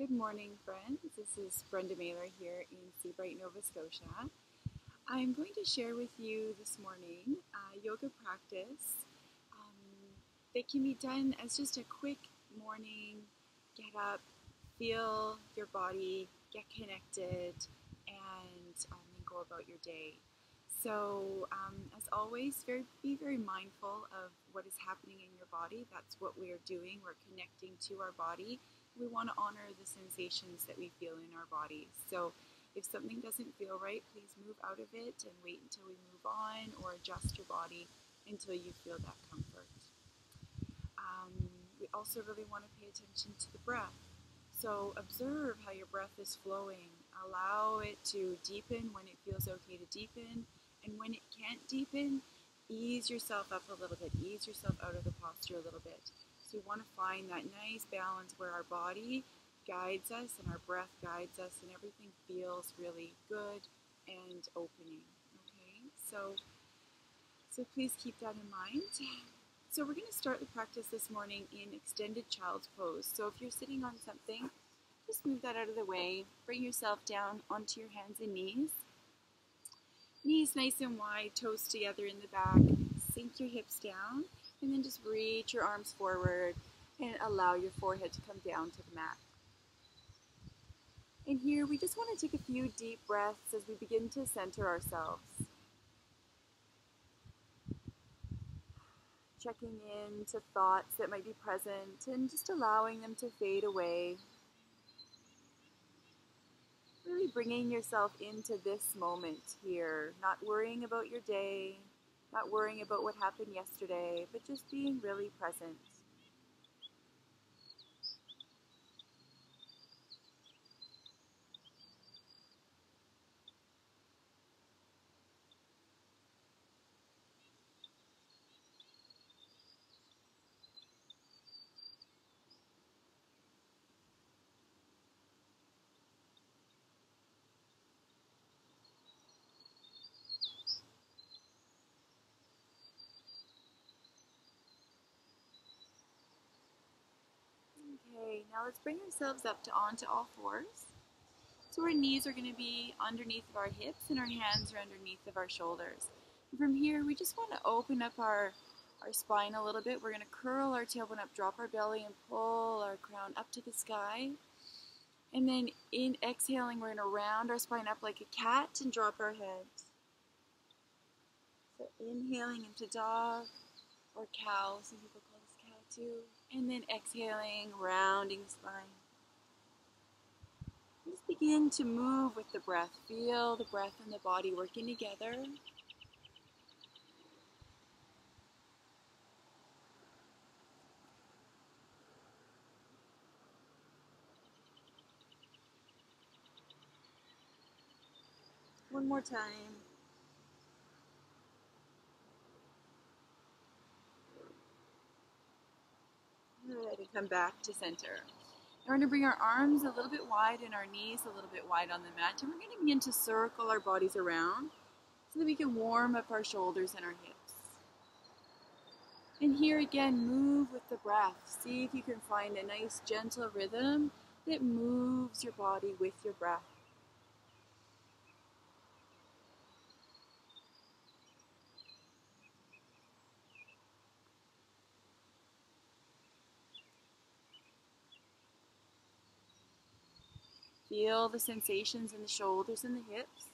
Good morning, friends. This is Brenda Mailer here in Seabright, Nova Scotia. I'm going to share with you this morning a yoga practice um, that can be done as just a quick morning get up, feel your body, get connected, and um, go about your day. So, um, as always, very, be very mindful of what is happening in your body. That's what we are doing. We're connecting to our body. We want to honor the sensations that we feel in our bodies. So, if something doesn't feel right, please move out of it and wait until we move on or adjust your body until you feel that comfort. Um, we also really want to pay attention to the breath. So, observe how your breath is flowing. Allow it to deepen when it feels okay to deepen and when it can't deepen, ease yourself up a little bit, ease yourself out of the posture a little bit. So we want to find that nice balance where our body guides us and our breath guides us and everything feels really good and opening. Okay, so so please keep that in mind. So we're going to start the practice this morning in extended child's pose. So if you're sitting on something, just move that out of the way. Bring yourself down onto your hands and knees. Knees nice and wide, toes together in the back. Sink your hips down, and then just reach your arms forward and allow your forehead to come down to the mat. And here we just want to take a few deep breaths as we begin to center ourselves. Checking in to thoughts that might be present and just allowing them to fade away really bringing yourself into this moment here, not worrying about your day, not worrying about what happened yesterday, but just being really present. Okay, now let's bring ourselves up to onto all fours. So our knees are going to be underneath of our hips and our hands are underneath of our shoulders. And from here, we just want to open up our, our spine a little bit. We're going to curl our tailbone up, drop our belly, and pull our crown up to the sky. And then in exhaling, we're going to round our spine up like a cat and drop our heads. So inhaling into dog or cow, some people call this cow too. And then exhaling, rounding the spine. Just begin to move with the breath. Feel the breath and the body working together. One more time. Good, and come back to center. Now we're going to bring our arms a little bit wide and our knees a little bit wide on the mat. And we're going to begin to circle our bodies around so that we can warm up our shoulders and our hips. And here again, move with the breath. See if you can find a nice gentle rhythm that moves your body with your breath. Feel the sensations in the shoulders and the hips.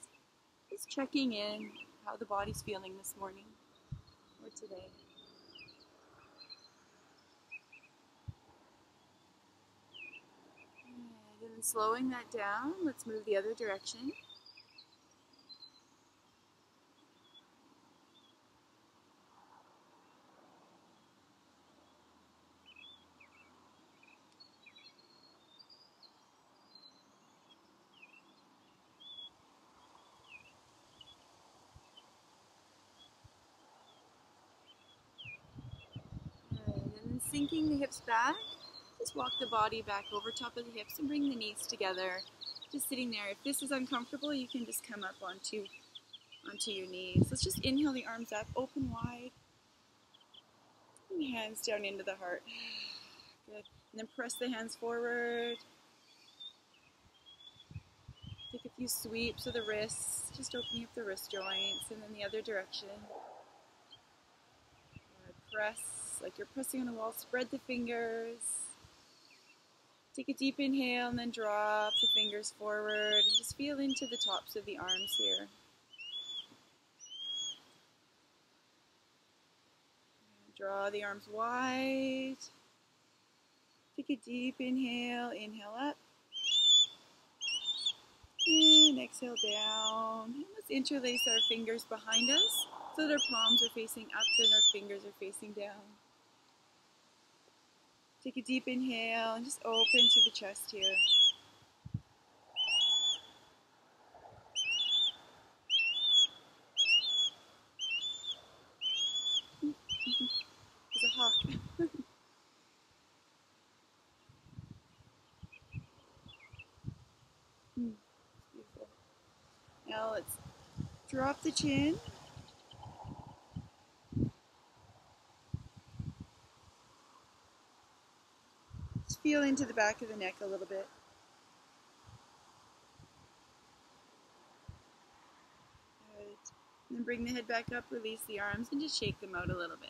Just checking in how the body's feeling this morning or today. And then slowing that down, let's move the other direction. The hips back. Just walk the body back over top of the hips and bring the knees together. Just sitting there. If this is uncomfortable, you can just come up onto, onto your knees. Let's just inhale the arms up, open wide. And hands down into the heart. Good. And then press the hands forward. Take a few sweeps of the wrists, just opening up the wrist joints, and then the other direction. Press like you're pressing on the wall. Spread the fingers. Take a deep inhale and then drop the fingers forward and just feel into the tops of the arms here. Draw the arms wide. Take a deep inhale. Inhale up. And exhale down. And let's interlace our fingers behind us so their palms are facing up and our fingers are facing down. Take a deep inhale and just open to the chest here. There's a hawk. Hmm, now let's drop the chin. Feel into the back of the neck a little bit. Good. Then bring the head back up, release the arms, and just shake them out a little bit.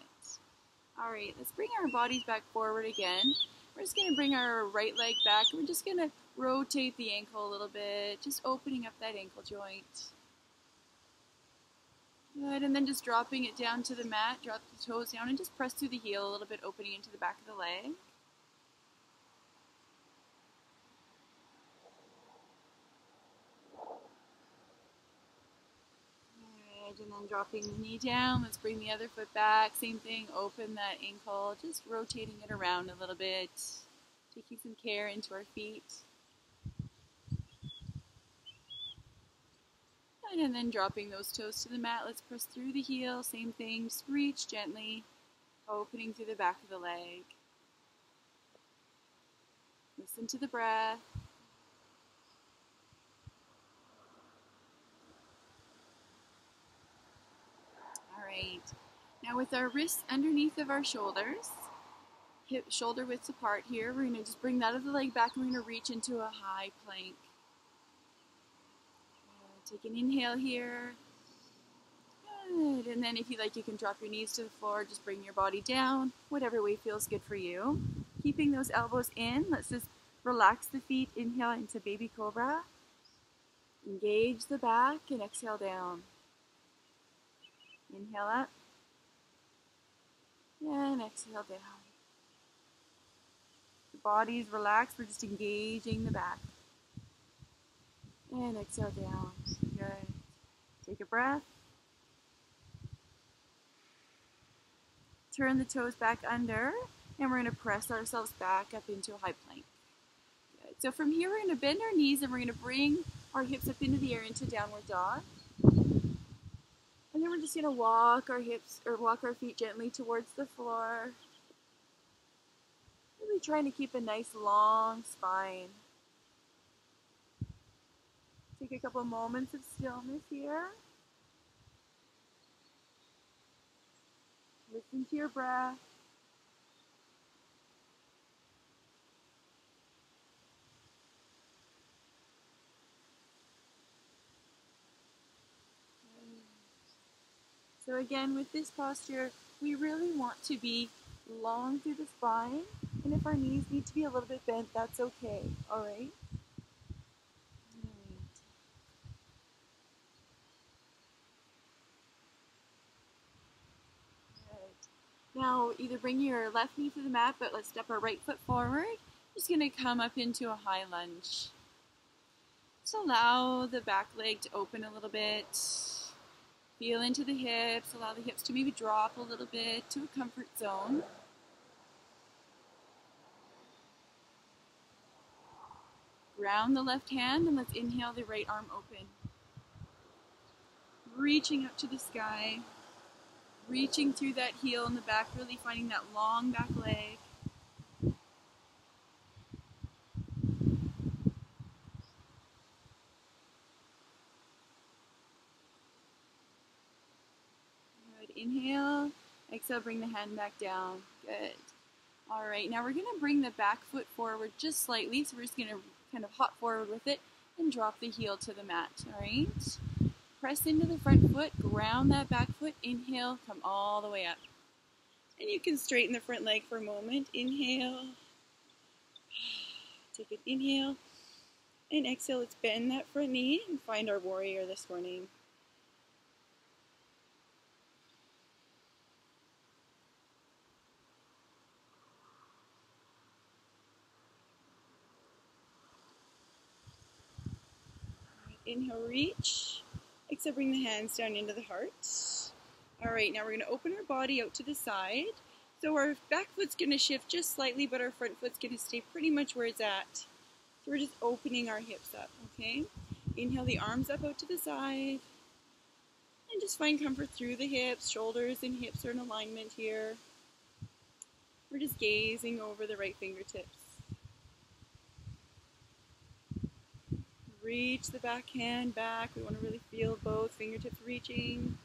All right, let's bring our bodies back forward again. We're just going to bring our right leg back. We're just going to rotate the ankle a little bit, just opening up that ankle joint. Good, and then just dropping it down to the mat, drop the toes down, and just press through the heel a little bit, opening into the back of the leg. And then dropping the knee down, let's bring the other foot back, same thing, open that ankle, just rotating it around a little bit, taking some care into our feet. And then dropping those toes to the mat, let's press through the heel, same thing, just reach gently, opening through the back of the leg. Listen to the breath. Right. Now with our wrists underneath of our shoulders, hip shoulder widths apart here, we're going to just bring that of the leg back and we're going to reach into a high plank. Uh, take an inhale here. Good. And then if you like, you can drop your knees to the floor. Just bring your body down, whatever way feels good for you. Keeping those elbows in. Let's just relax the feet. Inhale into baby cobra. Engage the back and exhale down. Inhale up. And exhale down. The body's relaxed. We're just engaging the back. And exhale down. Good. Take a breath. Turn the toes back under, and we're going to press ourselves back up into a high plank. Good. So from here, we're going to bend our knees and we're going to bring our hips up into the air into downward dog. And then we're just to walk our hips or walk our feet gently towards the floor. Really trying to keep a nice long spine. Take a couple moments of stillness here. Listen to your breath. So again, with this posture, we really want to be long through the spine. And if our knees need to be a little bit bent, that's okay. All right? Now, either bring your left knee to the mat, but let's step our right foot forward. Just going to come up into a high lunge. Just allow the back leg to open a little bit. Feel into the hips. Allow the hips to maybe drop a little bit to a comfort zone. Ground the left hand and let's inhale the right arm open. Reaching up to the sky reaching through that heel in the back, really finding that long back leg. Good. Inhale. Exhale, bring the hand back down. Good. All right, now we're going to bring the back foot forward just slightly. So we're just going to kind of hop forward with it. and drop the heel to the mat, all right? Press into the front foot, ground that back foot, inhale, come all the way up. And you can straighten the front leg for a moment. Inhale, take an inhale, and exhale. Let's bend that front knee and find our warrior this morning. Inhale, reach. except bring the hands down into the heart. All right, now we're going to open our body out to the side. So our back foot's going to shift just slightly, but our front foot's going to stay pretty much where it's at. So we're just opening our hips up, okay? Inhale the arms up out to the side. And just find comfort through the hips. Shoulders and hips are in alignment here. We're just gazing over the right fingertips. Reach the back hand back. We want to really feel both fingertips reaching.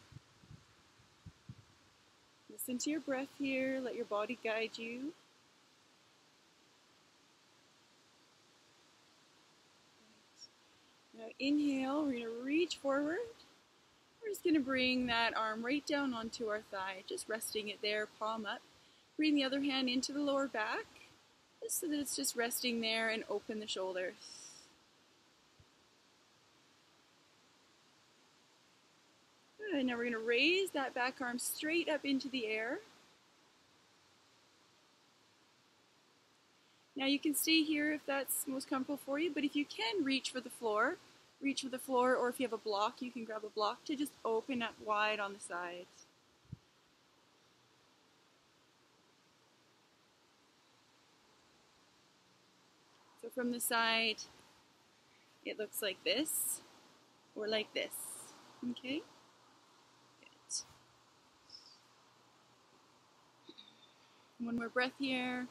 Listen to your breath here. Let your body guide you. Now inhale, we're going to reach forward. We're just going to bring that arm right down onto our thigh, just resting it there, palm up. Bring the other hand into the lower back, just so that it's just resting there and open the shoulders. Good. Now we're going to raise that back arm straight up into the air. Now you can stay here if that's most comfortable for you, but if you can reach for the floor, reach for the floor, or if you have a block, you can grab a block to just open up wide on the sides. So from the side, it looks like this, or like this, okay? One more breath here.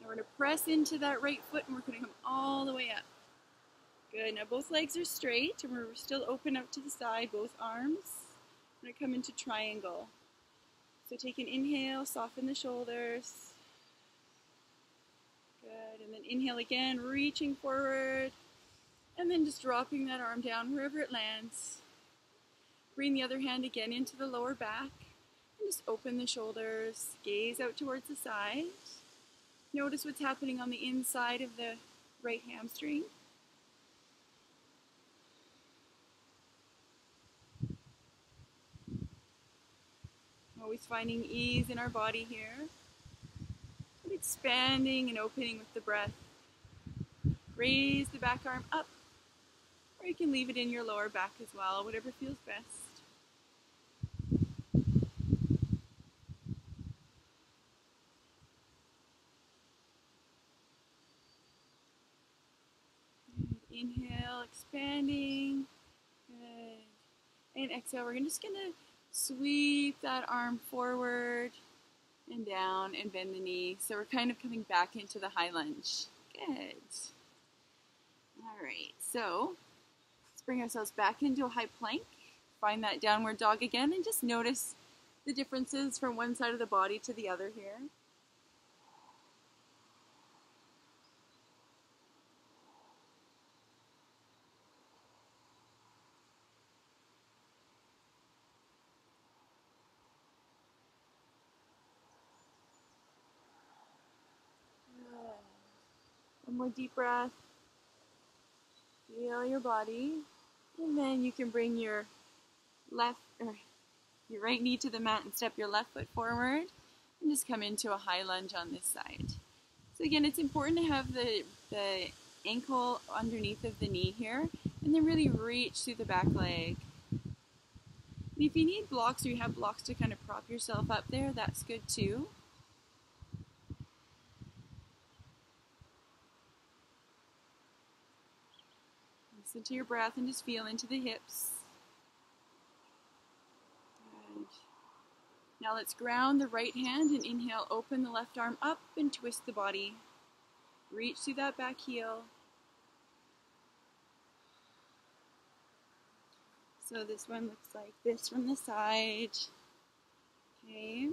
Now we're going to press into that right foot and we're going to come all the way up. Good. Now both legs are straight and we're still open up to the side, both arms. We're going to come into triangle. So take an inhale, soften the shoulders. Good. And then inhale again, reaching forward. And then just dropping that arm down wherever it lands. Bring the other hand again into the lower back. Just open the shoulders, gaze out towards the side. Notice what's happening on the inside of the right hamstring. Always finding ease in our body here. And expanding and opening with the breath. Raise the back arm up, or you can leave it in your lower back as well, whatever feels best. Inhale, expanding. Good. And exhale, we're just going to sweep that arm forward and down and bend the knee. So we're kind of coming back into the high lunge. Good. All right, so let's bring ourselves back into a high plank. Find that downward dog again and just notice the differences from one side of the body to the other here. More deep breath. Feel your body. And then you can bring your left or your right knee to the mat and step your left foot forward and just come into a high lunge on this side. So again, it's important to have the, the ankle underneath of the knee here and then really reach through the back leg. And if you need blocks or you have blocks to kind of prop yourself up there, that's good too. Listen to your breath and just feel into the hips. Good. Now let's ground the right hand and inhale, open the left arm up and twist the body. Reach through that back heel. So this one looks like this from the side. Okay.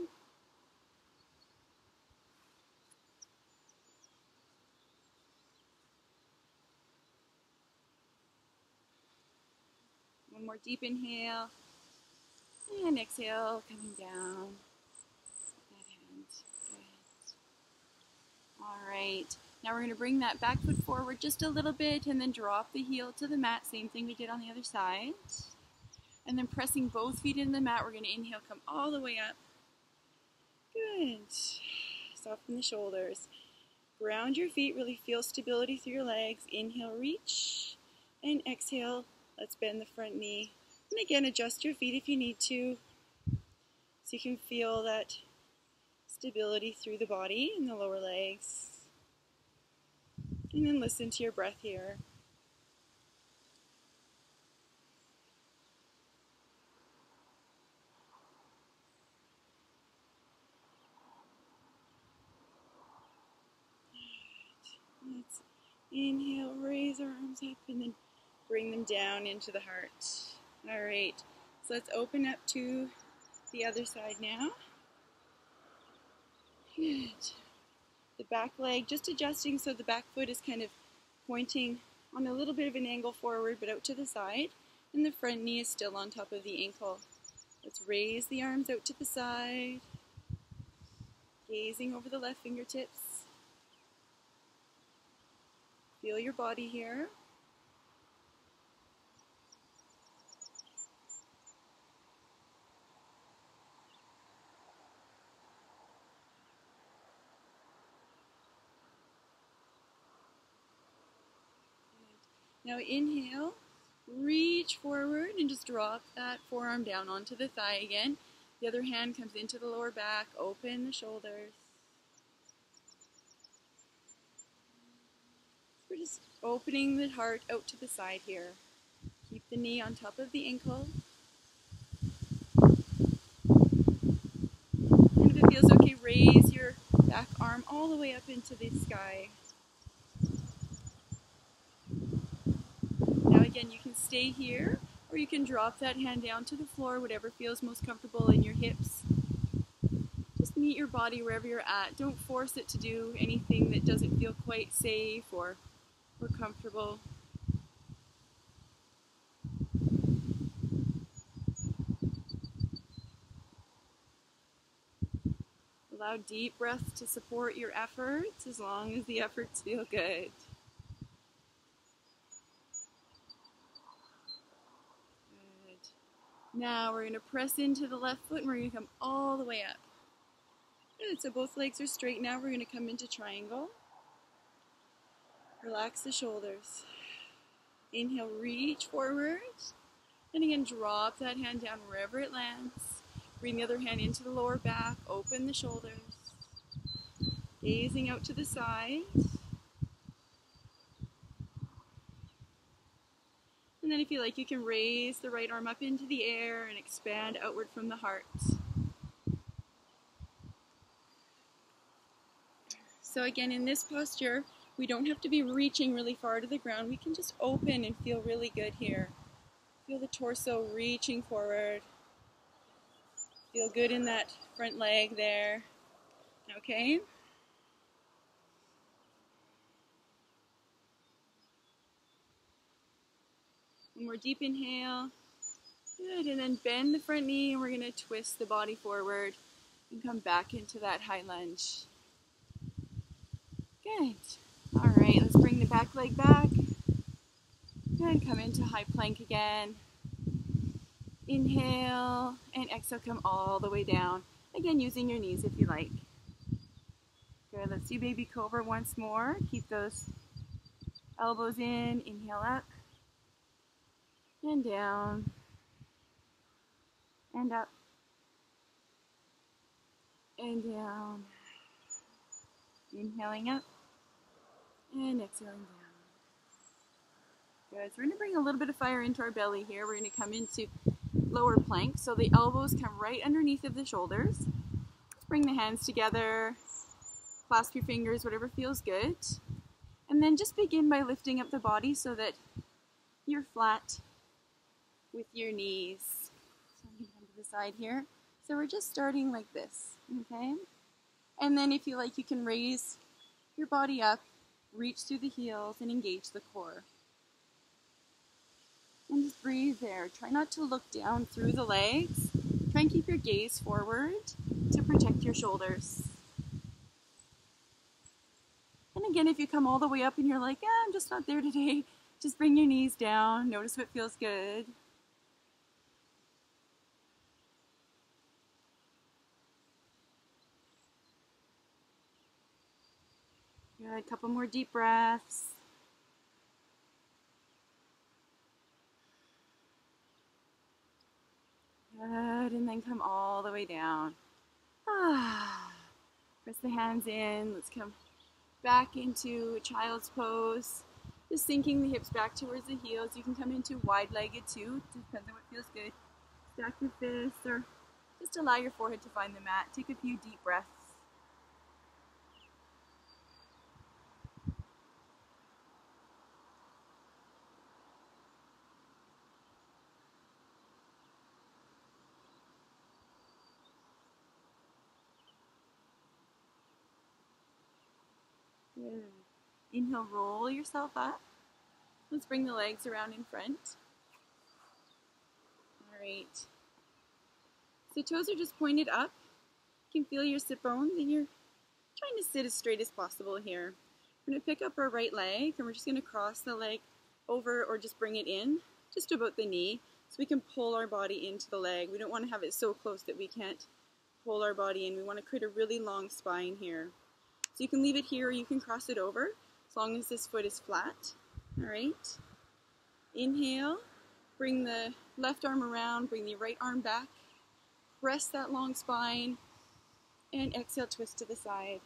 One more deep inhale. And exhale, coming down. All right. Now we're going to bring that back foot forward just a little bit and then drop the heel to the mat. Same thing we did on the other side. And then pressing both feet into the mat, we're going to inhale, come all the way up. Good. Soften the shoulders. Ground your feet, really feel stability through your legs. Inhale, reach. And exhale, let's bend the front knee. And again, adjust your feet if you need to. So you can feel that stability through the body and the lower legs. And then listen to your breath here. Let's inhale, raise our arms up, and then bring them down into the heart. All right, so let's open up to the other side now. Good. The back leg just adjusting so the back foot is kind of pointing on a little bit of an angle forward but out to the side, and the front knee is still on top of the ankle. Let's raise the arms out to the side, gazing over the left fingertips. Feel your body here. Now inhale, reach forward and just drop that forearm down onto the thigh again. The other hand comes into the lower back, open the shoulders. We're just opening the heart out to the side here. Keep the knee on top of the ankle. And if it feels okay, raise your back arm all the way up into the sky. Again, you can stay here or you can drop that hand down to the floor, whatever feels most comfortable in your hips. Just meet your body wherever you're at. Don't force it to do anything that doesn't feel quite safe or we're comfortable. Allow deep breaths to support your efforts as long as the efforts feel. Good. Now we're going to press into the left foot and we're going to come all the way up. Good, so both legs are straight now. We're going to come into triangle. Relax the shoulders. Inhale, reach forward. And again, drop that hand down wherever it lands. Bring the other hand into the lower back. Open the shoulders. Gazing out to the side. And then if you like, you can raise the right arm up into the air and expand outward from the heart. So again, in this posture, we don't have to be reaching really far to the ground. We can just open and feel really good here. Feel the torso reaching forward. Feel good in that front leg there. Okay? One more deep inhale. Good, and then bend the front knee and we're gonna twist the body forward and come back into that high lunge. Good. All right, let's bring the back leg back. And come into high plank again. Inhale and exhale, come all the way down. Again, using your knees if you like. Good, let's do baby cobra once more. Keep those elbows in, inhale up and down and up and down. Inhaling up and exhaling down. Good. So we're going to bring a little bit of fire into our belly here. We're going to come into lower plank. So the elbows come right underneath of the shoulders. Bring the hands together. Clasp your fingers, whatever feels good. And then just begin by lifting up the body so that you're flat with your knees. So I'm going to the side here. So we're just starting like this, okay? And then if you like, you can raise your body up reach through the heels and engage the core. And just breathe there. Try not to look down through the legs. Try and keep your gaze forward to protect your shoulders. And again, if you come all the way up and you're like, ah, I'm just not there today, just bring your knees down. Notice what feels good. Good, a couple more deep breaths. Good, and then come all the way down. Ah. Press the hands in. Let's come back into child's pose. Just sinking the hips back towards the heels. You can come into wide-legged too. Depends on what feels good. Stack your fists or just allow your forehead to find the mat. Take a few deep breaths. Good. Inhale, roll yourself up. Let's bring the legs around in front. All right. So toes are just pointed up. You can feel your sit bones and you're trying to sit as straight as possible here. We're going to pick up our right leg and we're just going to cross the leg over or just bring it in just about the knee so we can pull our body into the leg. We don't want to have it so close that we can't pull our body in. We want to create a really long spine here. So you can leave it here or you can cross it over as long as this foot is flat. All right. Inhale, bring the left arm around, bring the right arm back, press that long spine, and exhale, twist to the side.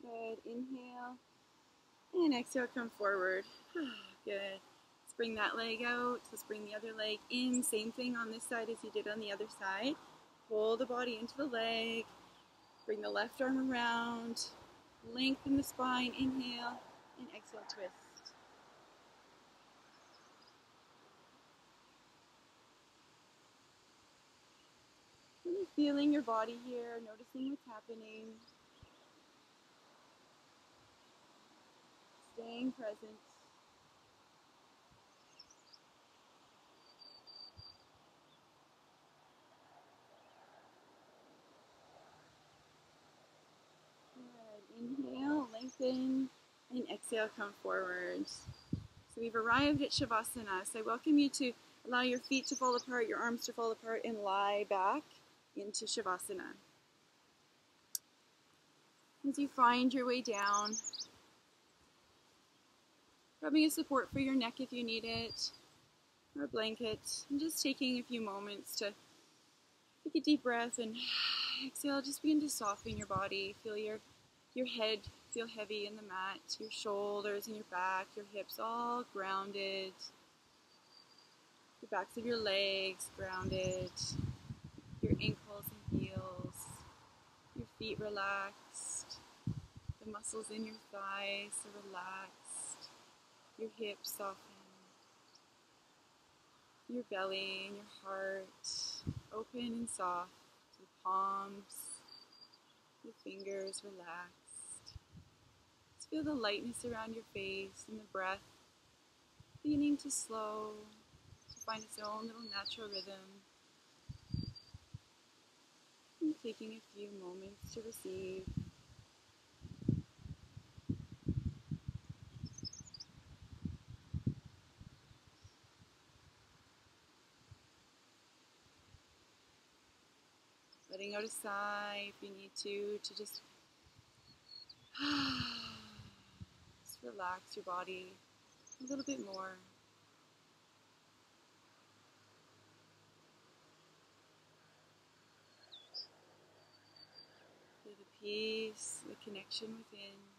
Good. Inhale. And exhale, come forward. Good. Let's bring that leg out. Let's bring the other leg in. Same thing on this side as you did on the other side. Pull the body into the leg. Bring the left arm around. Lengthen the spine. Inhale. And exhale, twist. Feeling your body here, noticing what's happening. Staying present. Good. Inhale, lengthen, and exhale, come forward. So we've arrived at Shavasana. So I welcome you to allow your feet to fall apart, your arms to fall apart, and lie back into Shavasana. As you find your way down, Rubbing a support for your neck if you need it, or a blanket, and just taking a few moments to take a deep breath and exhale. Just begin to soften your body. Feel your your head feel heavy in the mat, your shoulders and your back, your hips all grounded, the backs of your legs grounded, your ankles and heels, your feet relaxed, the muscles in your thighs are relaxed your hips soften, your belly and your heart open and soft, the palms, your fingers relaxed. Just feel the lightness around your face and the breath beginning to slow, to find its own little natural rhythm. And taking a few moments to receive. Letting out a sigh if you need to, to just, just relax your body a little bit more. Feel the peace, the connection within.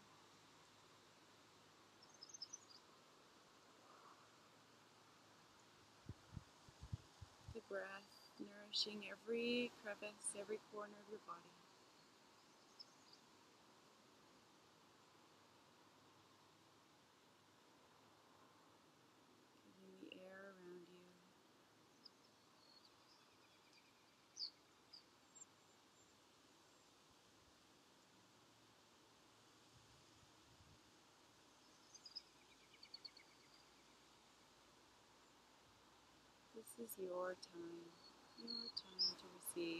nourishing every crevice, every corner of your body. The air around you. This is your time your time to receive.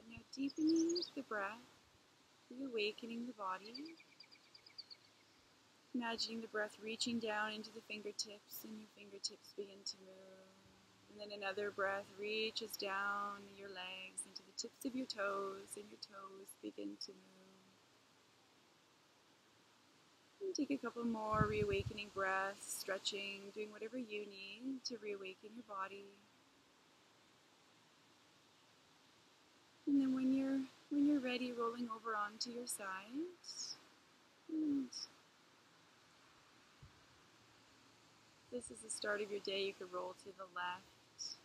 Good. Now deepening the breath, reawakening the body. Imagining the breath reaching down into the fingertips and your fingertips begin to move. And then another breath reaches down your legs into the tips of your toes and your toes begin to move. And take a couple more reawakening breaths, stretching, doing whatever you need to reawaken your body. And then when you're when you're ready, rolling over onto your side. And this is the start of your day. You could roll to the left.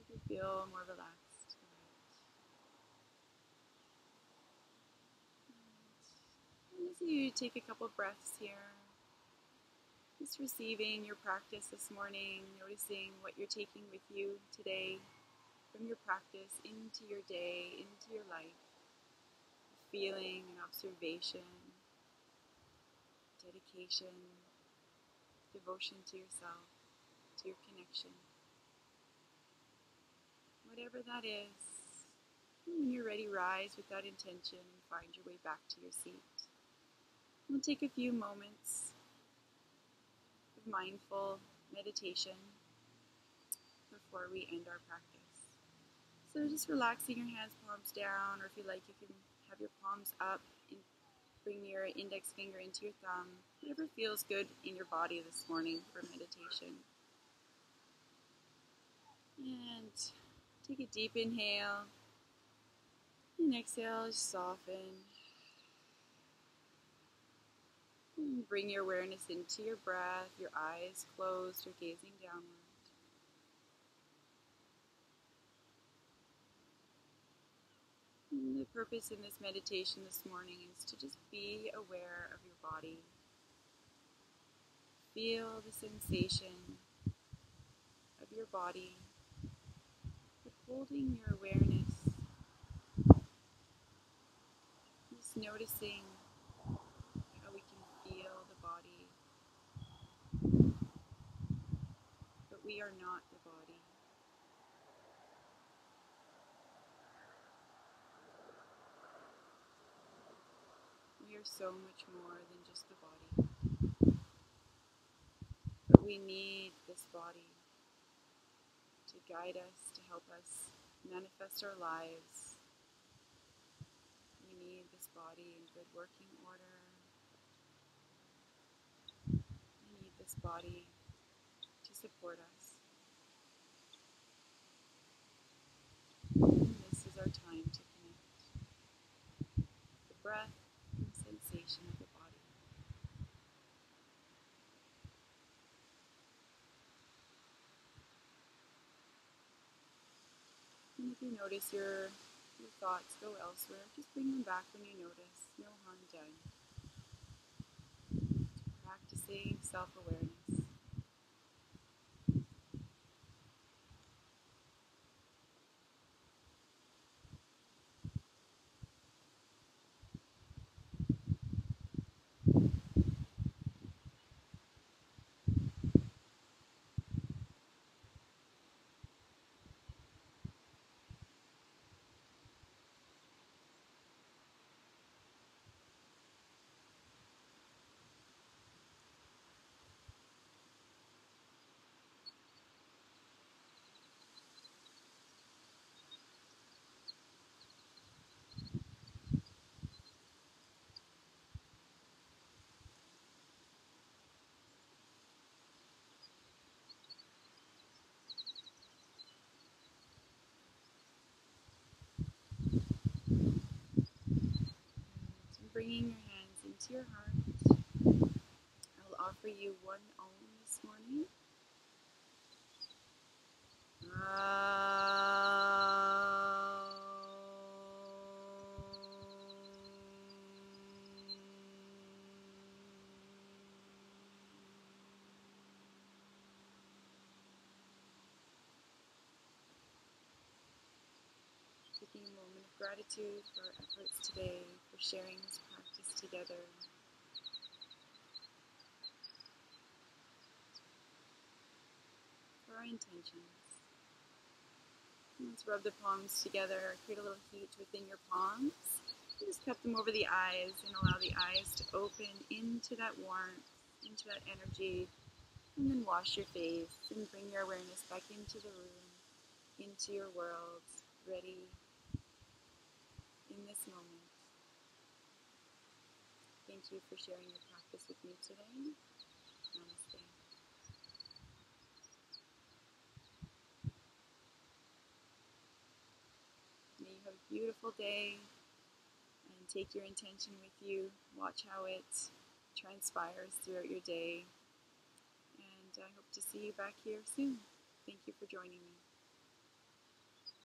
If you feel more relaxed. You take a couple breaths here, just receiving your practice this morning, noticing what you're taking with you today from your practice into your day, into your life. Feeling and observation, dedication, devotion to yourself, to your connection. Whatever that is, when you're ready, rise with that intention and find your way back to your seat. We'll take a few moments mindful meditation before we end our practice. So just relaxing your hands, palms down, or if you like, you can have your palms up and bring your index finger into your thumb. Whatever feels good in your body this morning for meditation. And take a deep inhale. And exhale, soften. And bring your awareness into your breath, your eyes closed or gazing downward. And the purpose in this meditation this morning is to just be aware of your body. Feel the sensation of your body, holding your awareness. Just noticing we are not the body. We are so much more than just the body. But we need this body to guide us, to help us manifest our lives. We need this body in good working order. We need this body to support us. our time to connect. The breath and sensation of the body. And if you notice your, your thoughts go elsewhere, just bring them back when you notice. No harm done. Practicing self awareness. Bringing your hands into your heart. I'll offer you one Om this morning. Ah. A moment of gratitude for our efforts today, for sharing this practice together. For our intentions. Let's rub the palms together, create a little heat within your palms. Just cup them over the eyes and allow the eyes to open into that warmth, into that energy. And then wash your face and bring your awareness back into the room, into your world, ready in this moment. Thank you for sharing your practice with me today. Namaste. May you have a beautiful day and take your intention with you. Watch how it transpires throughout your day. And I hope to see you back here soon. Thank you for joining me.